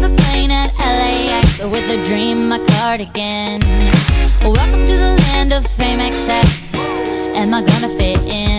The plane at LAX with a dream, my cardigan. Welcome to the land of fame excess. Am I gonna fit in?